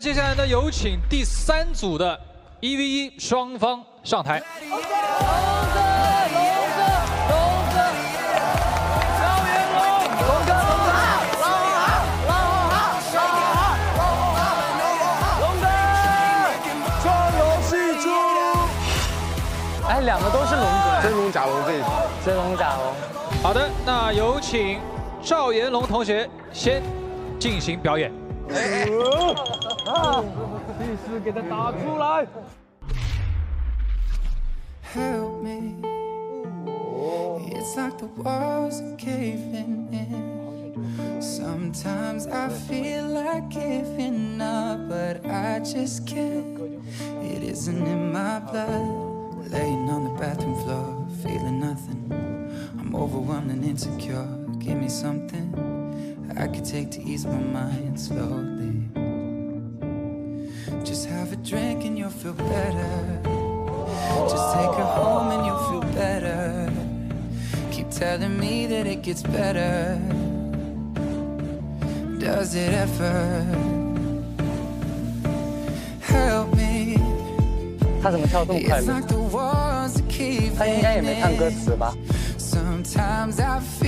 接下来呢，有请第三组的一 v 一双方上台。龙哥，龙哥，龙哥，龙哥，龙哥哎，两个都是龙哥，真龙假龙这一组，真龙假龙。好的，那有请赵延龙同学先进行表演。啊！气势给他打出来。Help me. It's like the walls are caving in. Sometimes I feel like giving up, but I just can't. It isn't in my blood. Laying on the bathroom floor, feeling nothing. I'm overwhelmed and insecure. Give me something I could take to ease my mind slowly. you'll feel better. Just take her home and you'll feel better. Keep telling me that it gets better. Does it ever? Help me. 他怎么跳这么快乐？他应该也没看歌词吧？Sometimes I feel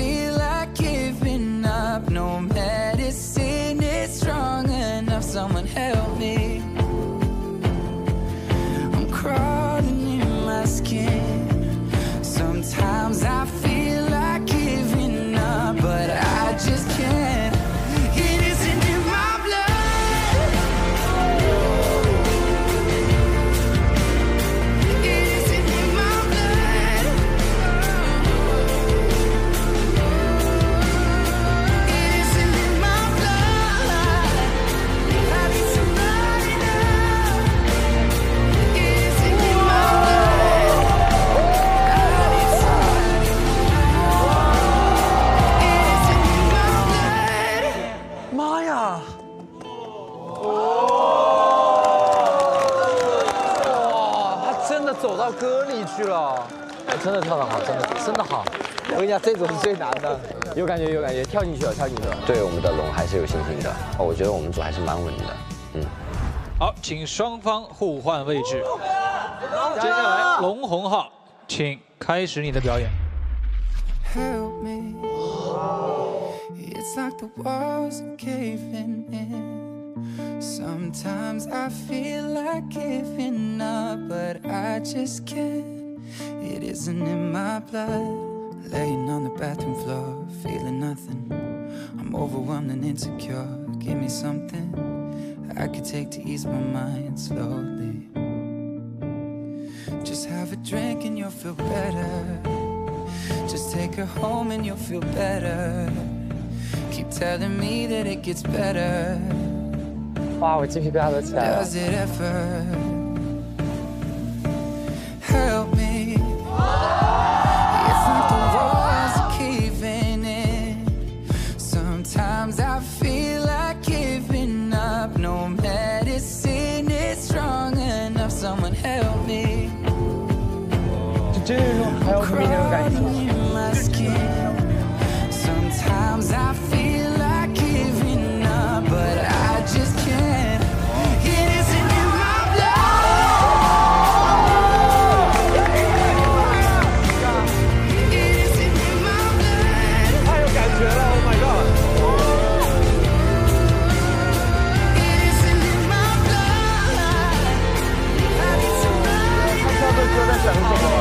哇，他真的走到歌里去了，哎，真的跳得好，真的真的好。我跟你讲，这组是最难的，有感觉有感觉，跳进去了，跳进去了。对我们的龙还是有信心的。哦，我觉得我们组还是蛮稳的。嗯，好，请双方互换位置。接下来龙红浩，请开始你的表演。help me. It's like the walls are caving in. Sometimes I feel like giving up, but I just can't. It isn't in my blood. Laying on the bathroom floor, feeling nothing. I'm overwhelmed and insecure. Give me something I could take to ease my mind slowly. Just have a drink and you'll feel better. Just take her home and you'll feel better. Keep telling me that it gets better. 哇，我鸡皮疙瘩都起来了。 这两